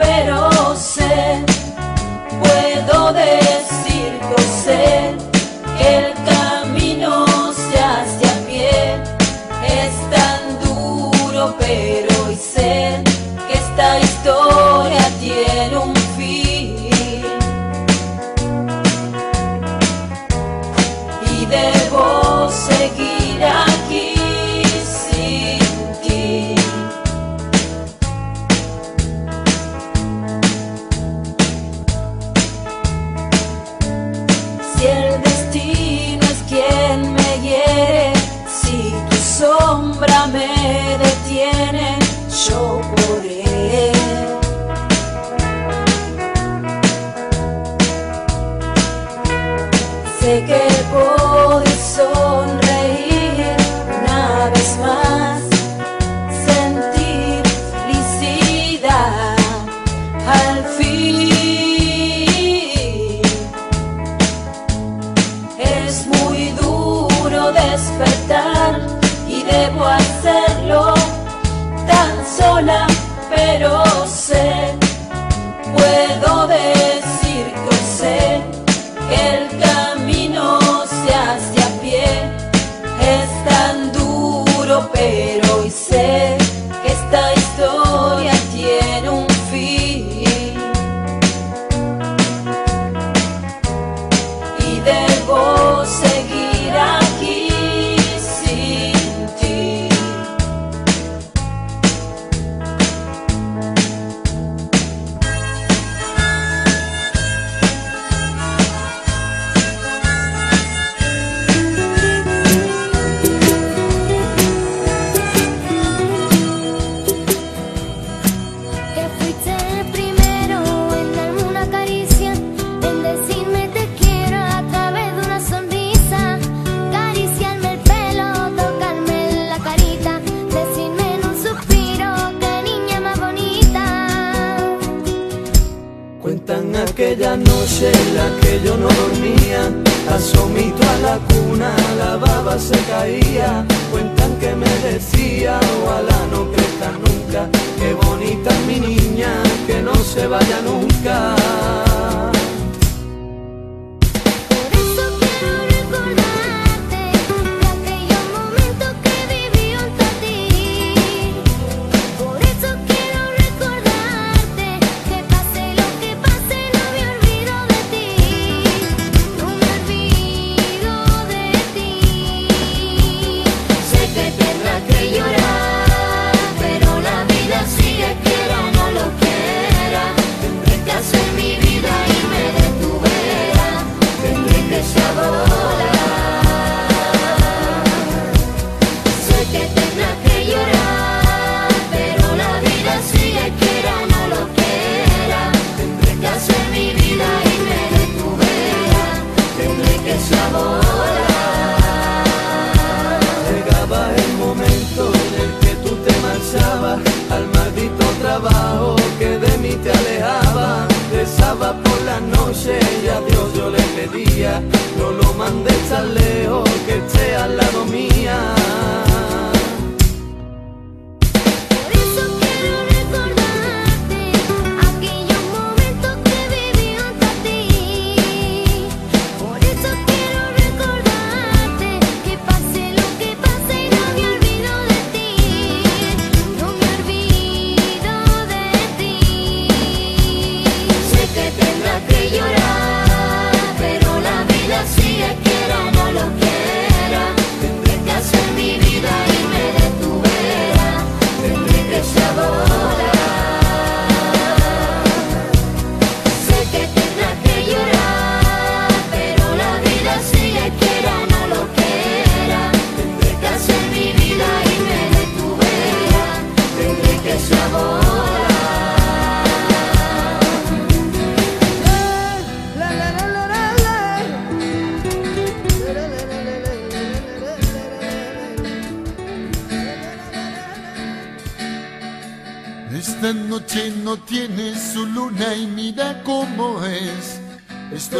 pero sé, puedo decir que sé que el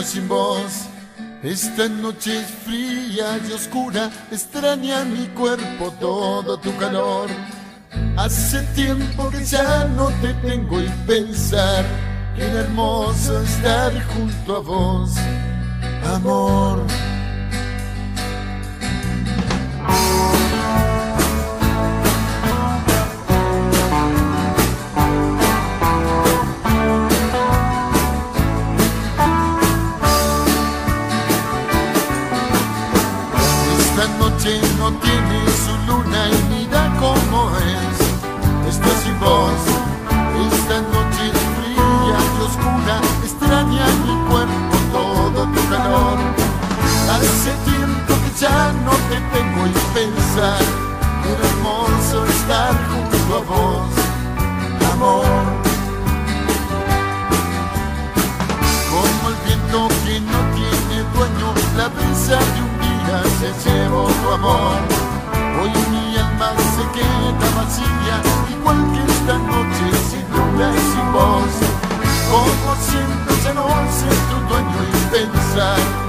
sin voz. Esta noche es fría y oscura, extraña mi cuerpo todo tu calor. Hace tiempo que ya no te tengo y pensar que era hermoso estar junto a vos, amor. como yo pensar, era hermoso estar junto a vos, amor. Como el viento que no tiene dueño, la brisa de un día se llevó tu amor. Hoy mi alma se queda vacía, igual que esta noche sin luna y sin voz. Como siento se no ser tu dueño y pensar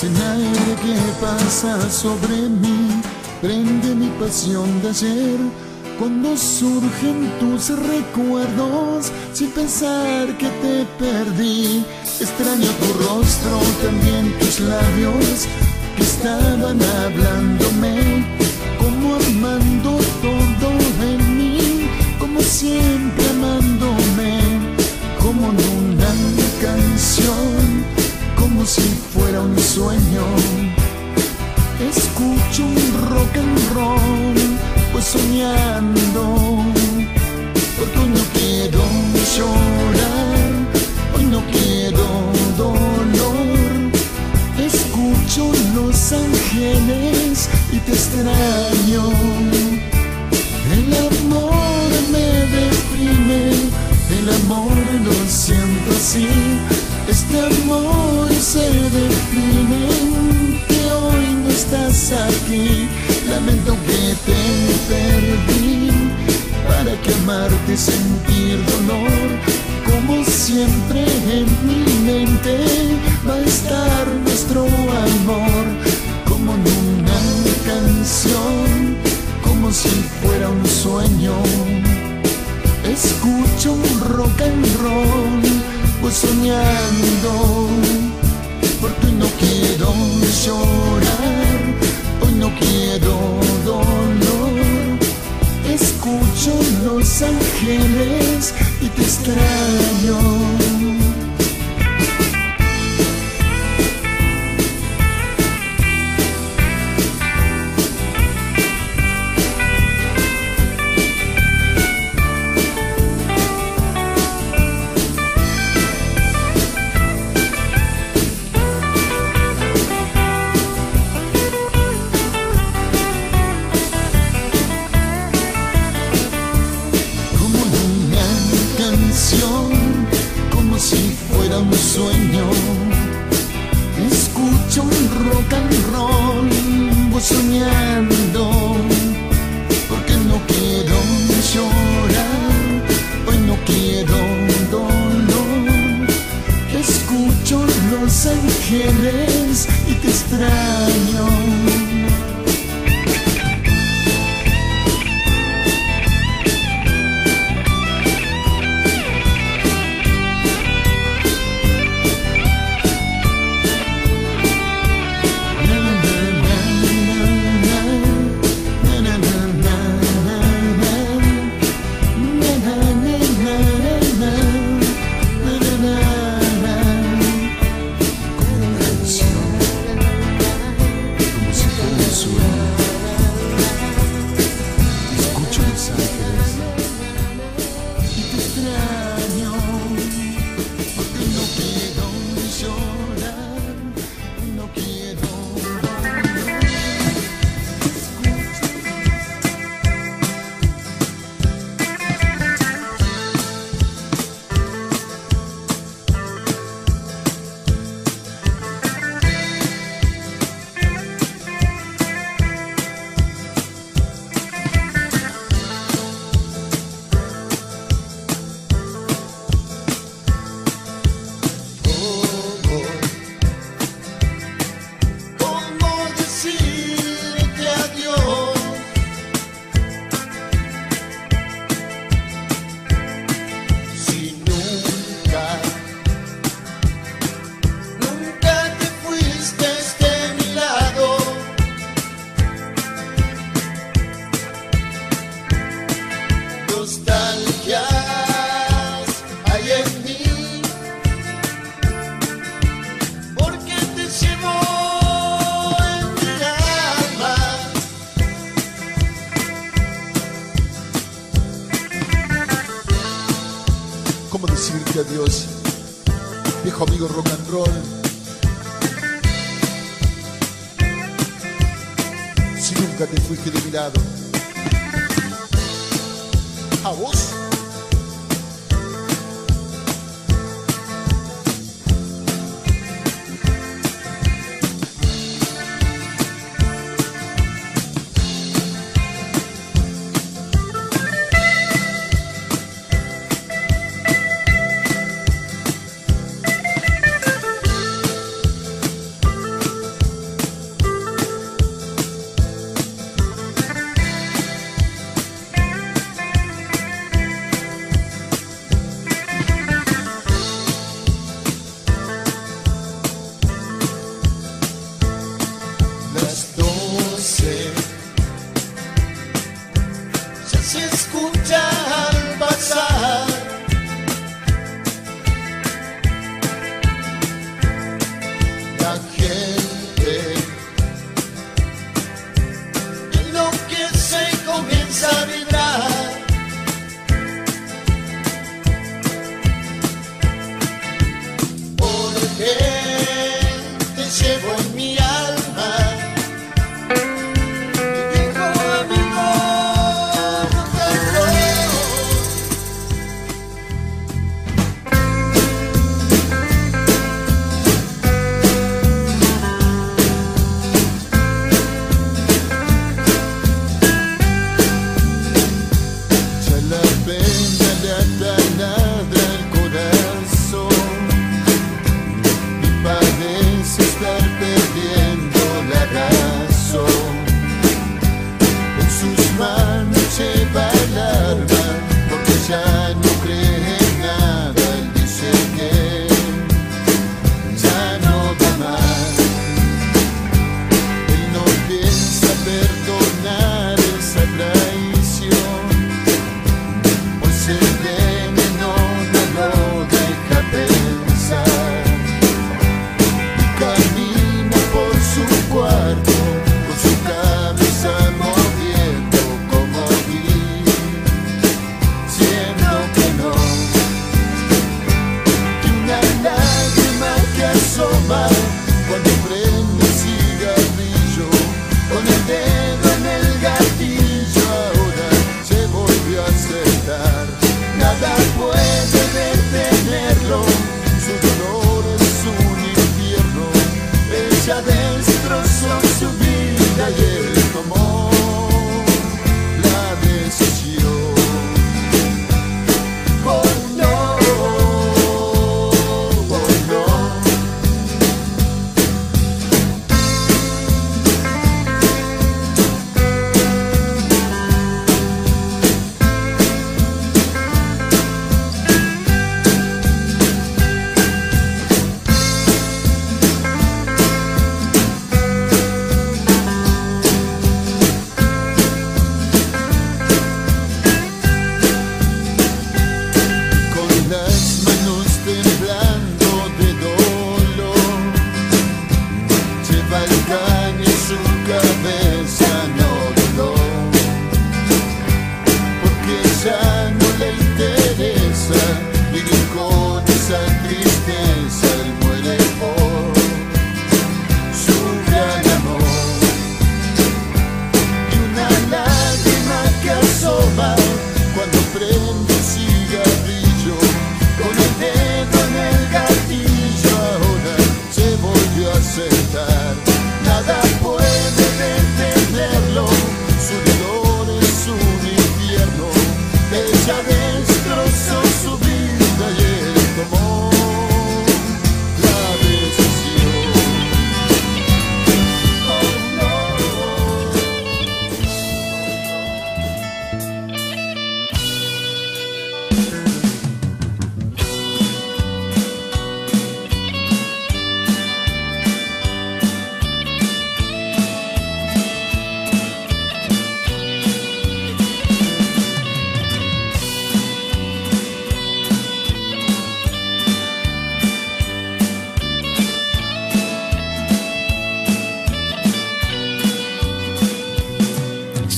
Ese aire que pasa sobre mí prende mi pasión de ayer. Cuando surgen tus recuerdos sin pensar que te perdí. Extraño tu rostro, también tus labios que estaban hablándome. Como amando todo en mí, como siempre amándome. Como en una canción como si fuera un sueño. Escucho un rock and roll, pues soñando. Porque hoy no quiero llorar, hoy no quiero dolor. Escucho Los Ángeles y te extraño. El amor me deprime, el amor lo siento así. Este amor se deprime, que hoy no estás aquí. Lamento que te perdí, para que amarte y sentir dolor. Como siempre en mi mente va a estar nuestro amor, como en una canción, como si fuera un sueño. Escucho un rock and roll, pues soñando, porque hoy no quiero llorar, hoy no quiero dolor. Escucho Los Ángeles y te extraño.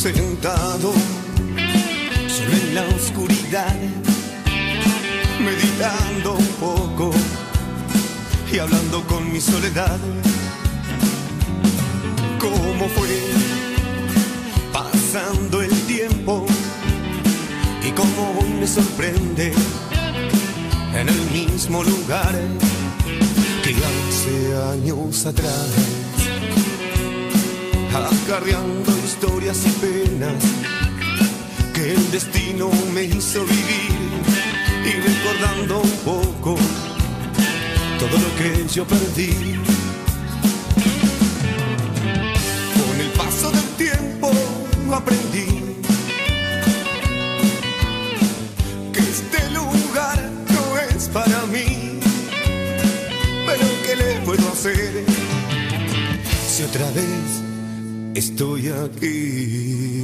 Sentado solo en la oscuridad, meditando un poco y hablando con mi soledad. ¿Cómo fue pasando el tiempo? Y cómo hoy me sorprende en el mismo lugar que hace años atrás, acarreando historias y penas que el destino me hizo vivir y recordando un poco todo lo que yo perdí. Con el paso del tiempo aprendí que este lugar no es para mí. Pero ¿qué le puedo hacer si otra vez estoy aquí?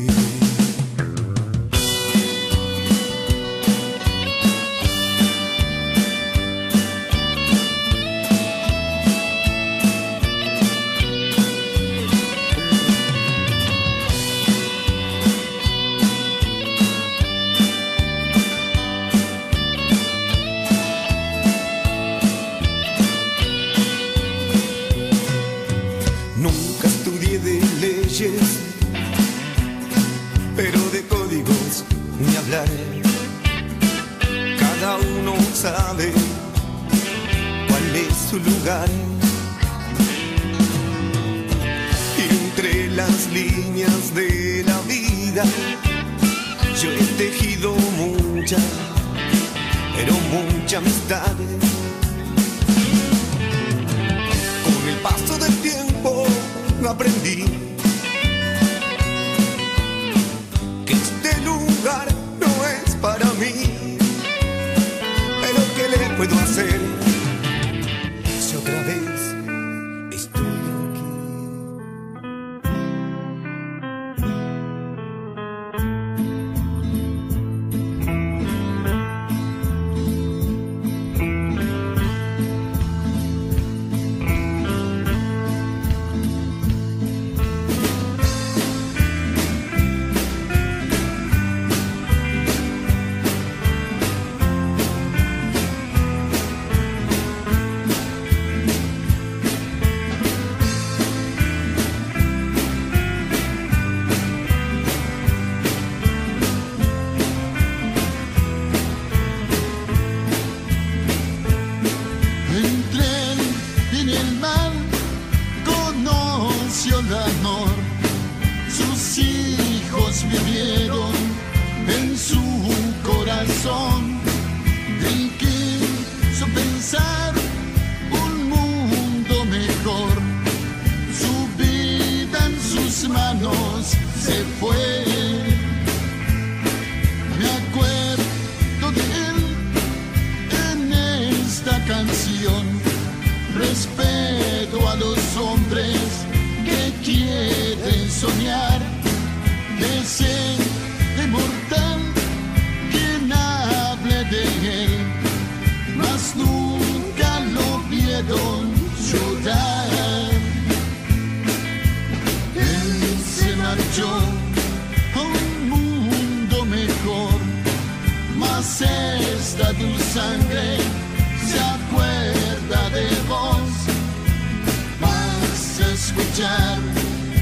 Puedo hacer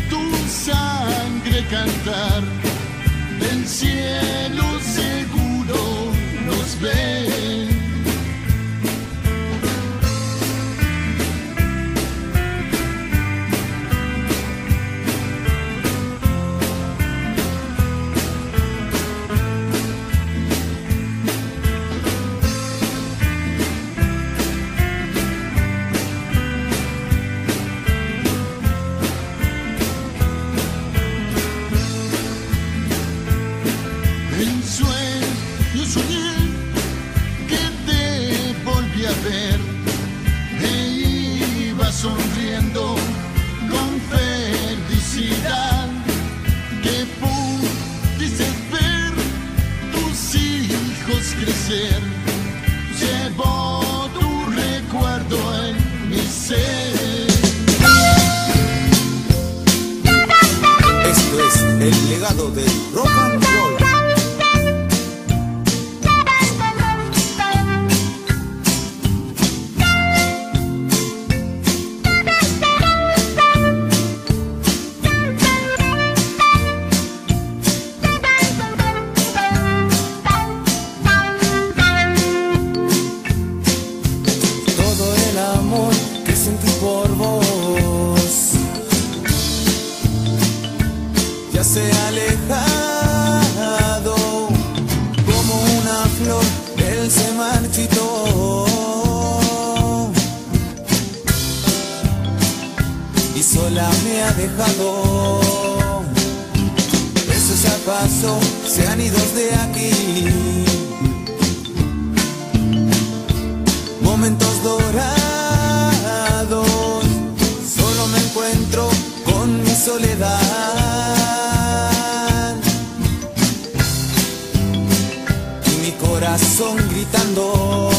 tu sangre cantar, del cielo seguro nos ve. Sola me ha dejado. Eso ya pasó, se han ido de aquí. Momentos dorados, solo me encuentro con mi soledad. Y mi corazón gritando.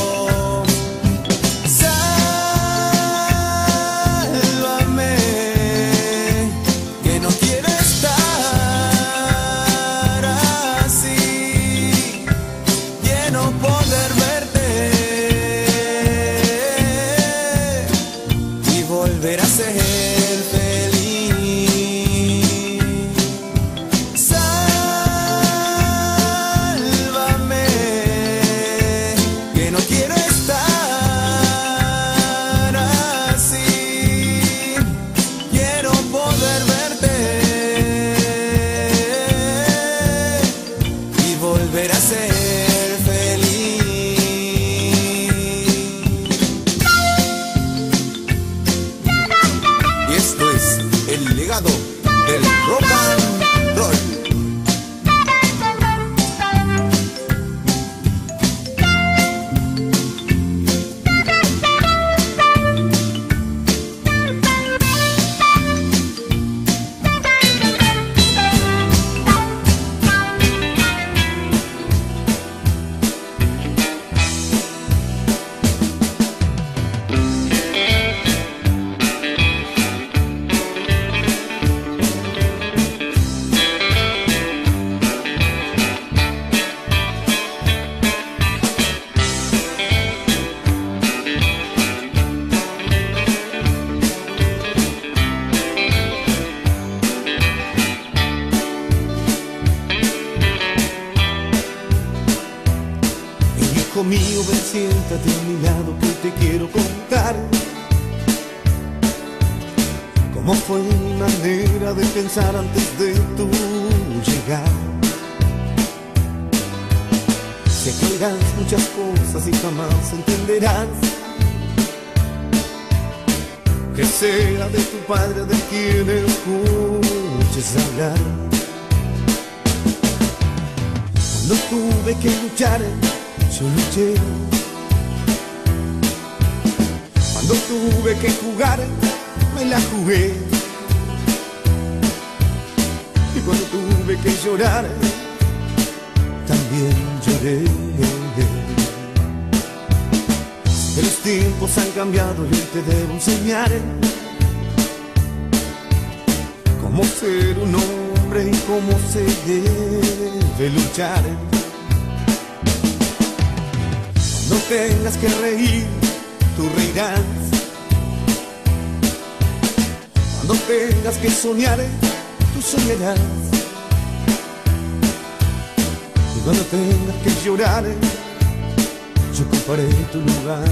Que sea de tu padre de quien escuches hablar Cuando tuve que luchar, yo luché. Cuando tuve que jugar, me la jugué. Y cuando tuve que llorar, también lloré. Tiempos han cambiado y te debo enseñar cómo ser un hombre y cómo se debe luchar. No tengas que reír, tú reirás. Cuando tengas que soñar, tú soñarás. Y cuando tengas que llorar, yo ocuparé tu lugar.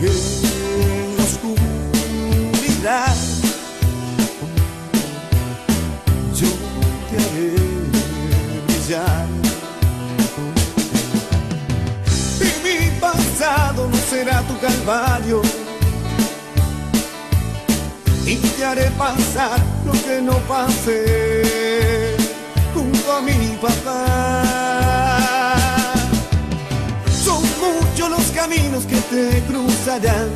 Y en la oscuridad, yo te haré brillar. Y mi pasado no será tu calvario. Y te haré pasar lo que no pasé junto a mi papá. Los caminos que te cruzarás.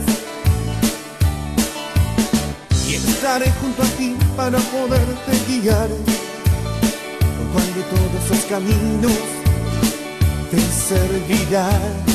Y estaré junto a ti para poderte guiar. Cuando todos esos caminos te servirán.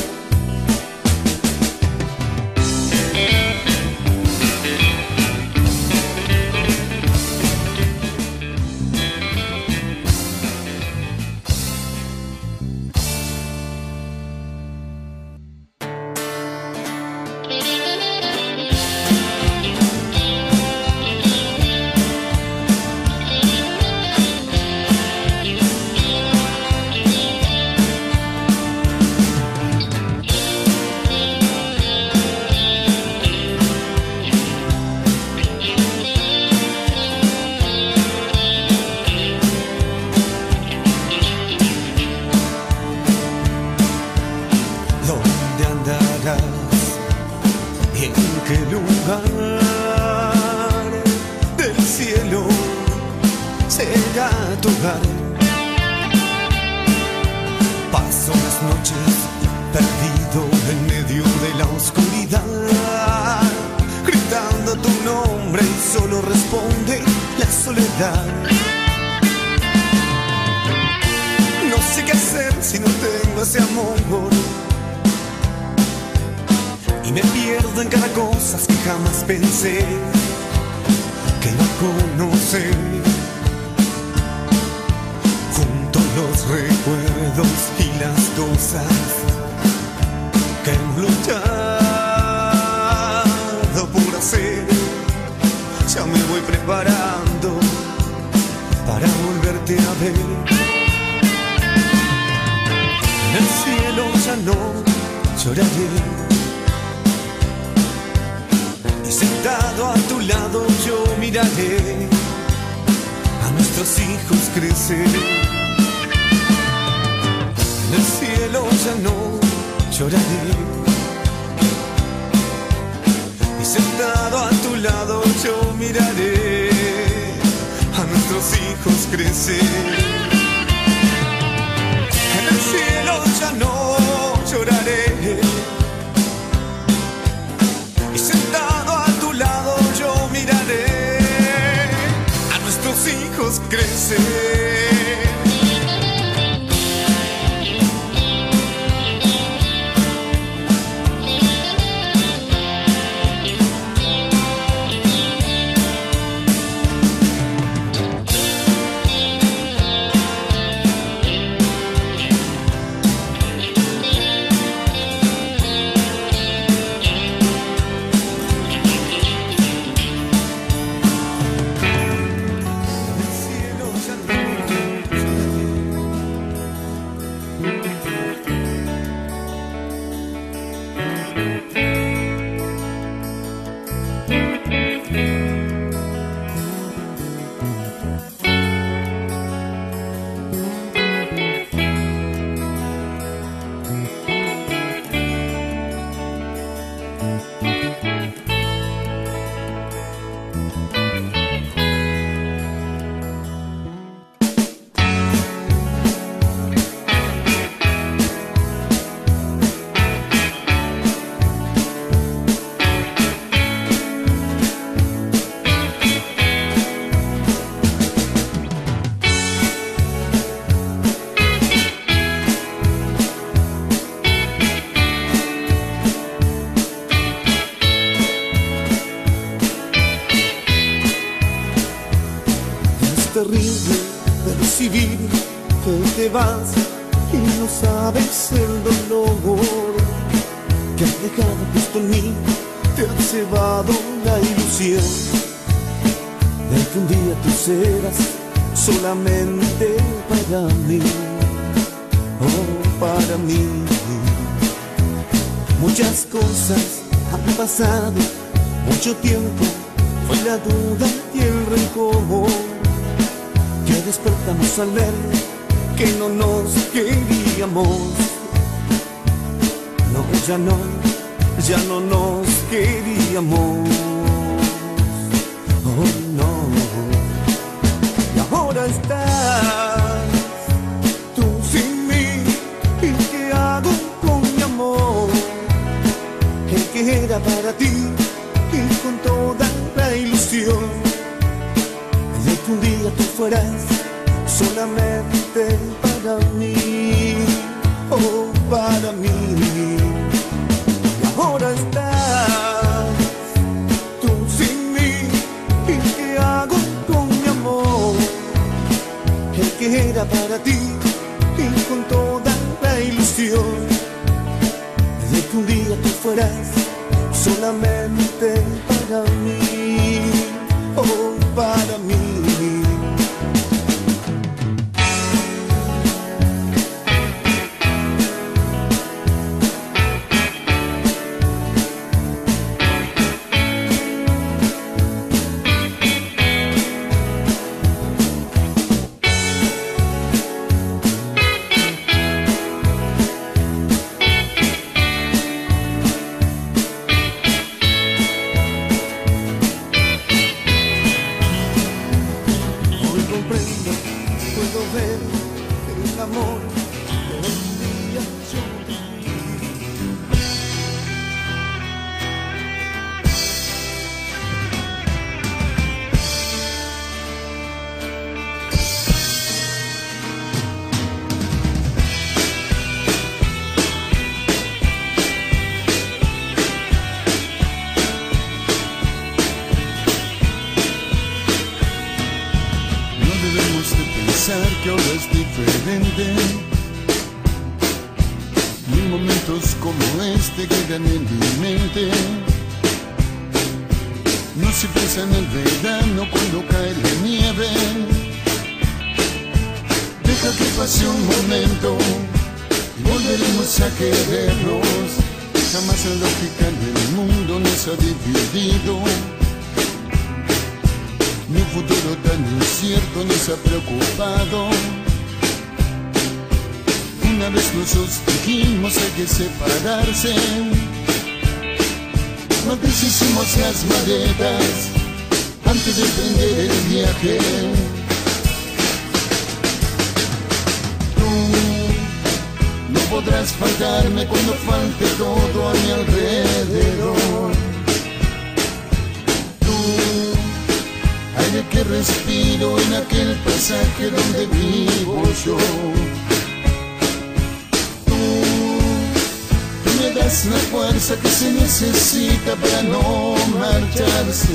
Y sentado a tu lado yo miraré a nuestros hijos crecer. En el cielo ya no lloraré. Y sentado a tu lado yo miraré a nuestros hijos crecer. Es cosas han pasado, mucho tiempo fue la duda y el rencor que despertamos al ver que no nos queríamos. No, ya no, ya no nos queríamos. Oh no. Y ahora estás para ti y con toda la ilusión de que un día tú fueras solamente para mí, oh para mí. Y ahora estás tú sin mí, ¿y qué hago con mi amor? El que era para ti y con toda la ilusión de que un día tú fueras solamente para mí, separarse. Nos deshicimos las maletas antes de emprender el viaje. Tú no podrás faltarme cuando falte todo a mi alrededor. Tú, aire que respiro en aquel pasaje donde vivo yo. La fuerza que se necesita para no marcharse.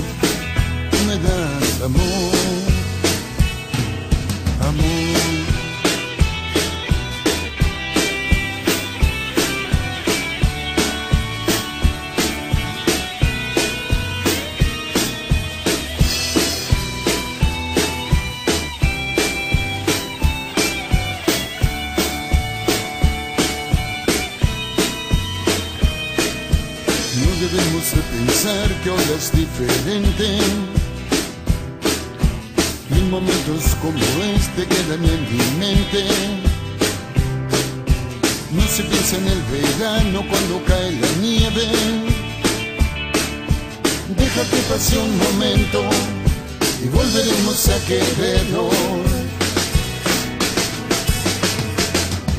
Tú me das amor, amor. En el verano cuando cae la nieve. Deja que pase un momento y volveremos a querernos.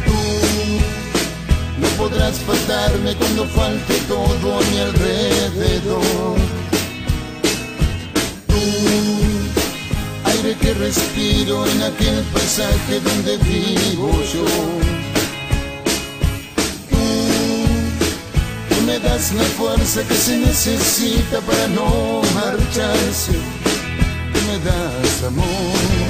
Tú no podrás faltarme cuando falte todo a mi alrededor. Tú, aire que respiro en aquel paisaje donde vivo yo. Das la fuerza que se necesita para no marcharse. Me das. Amor.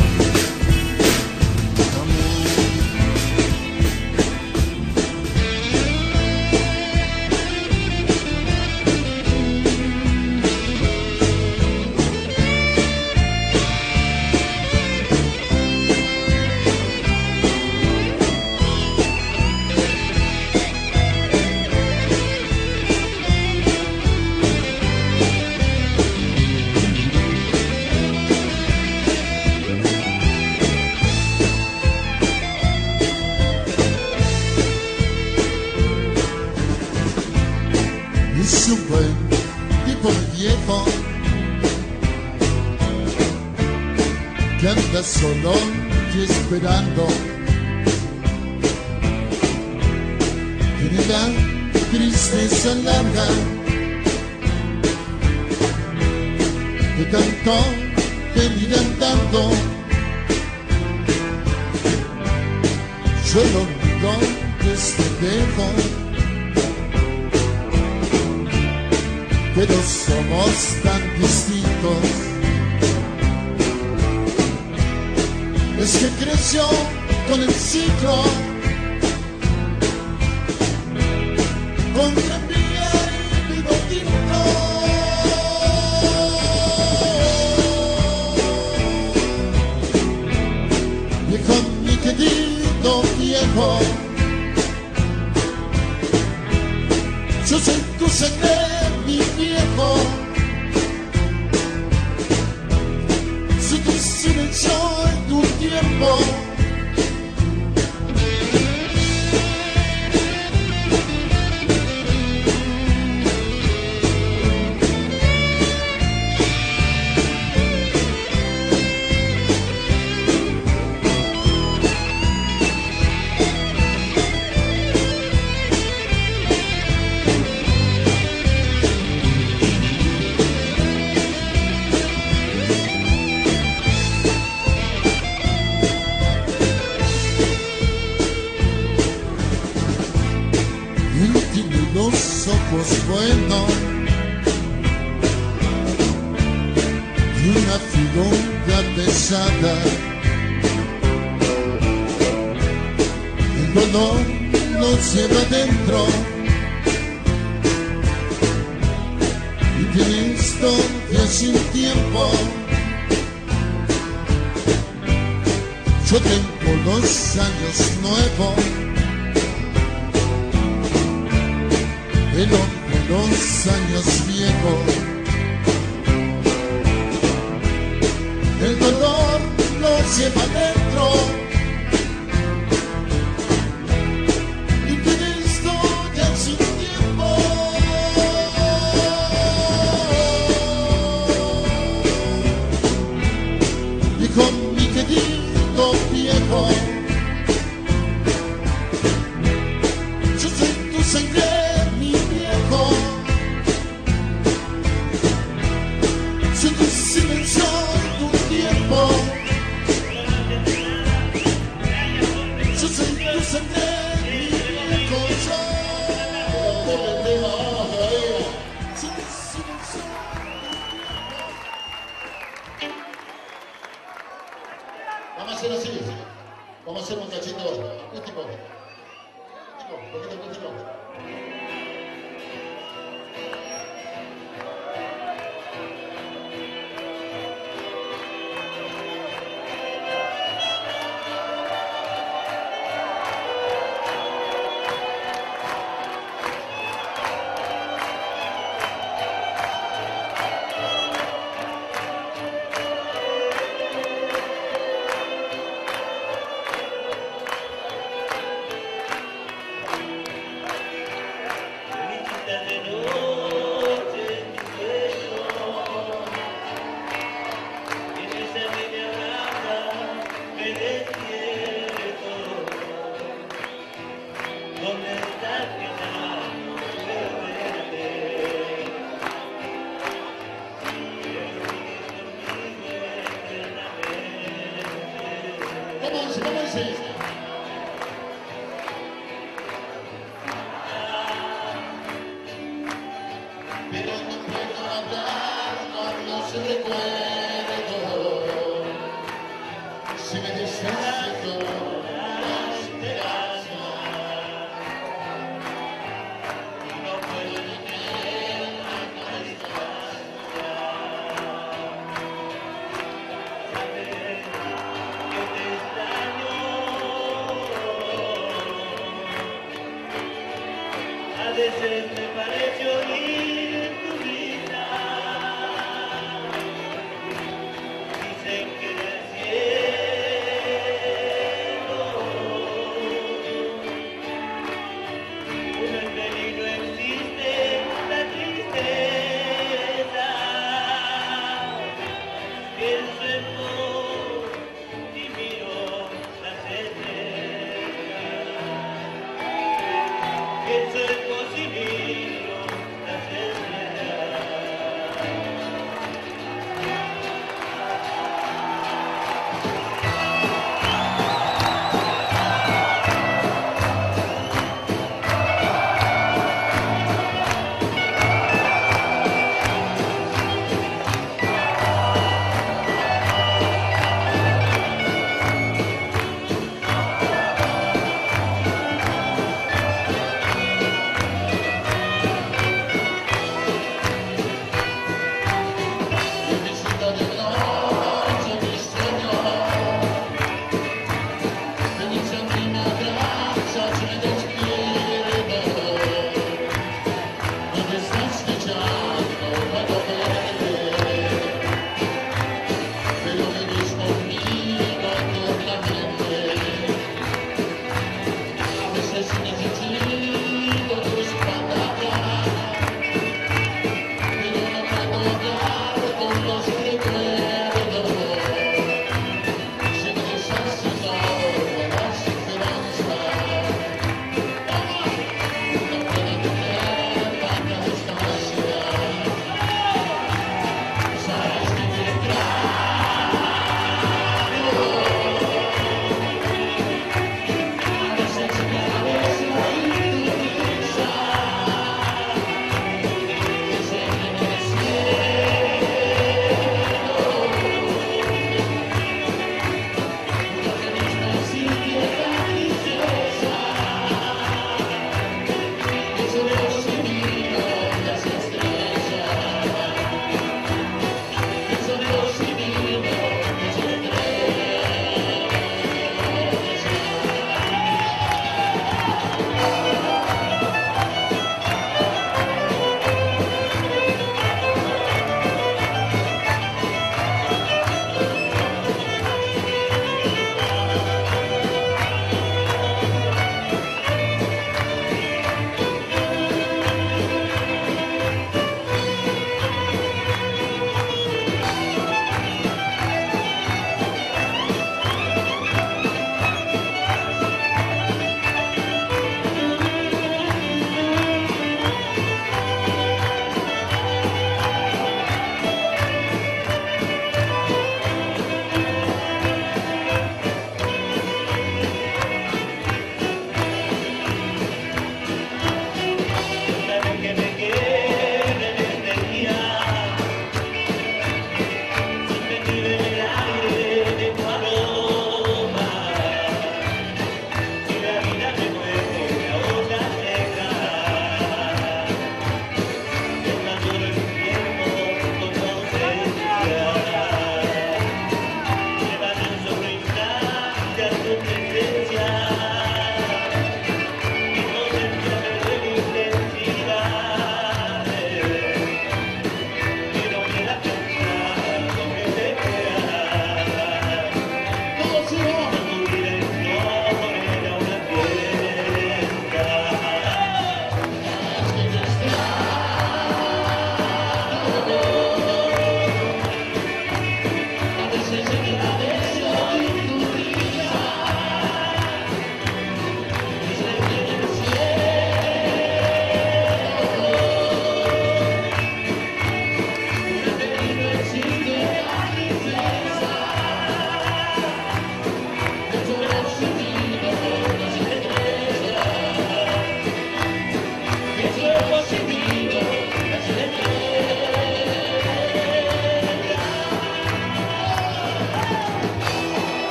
Vamos a hacer un cachito acústico. Un poquito acústico.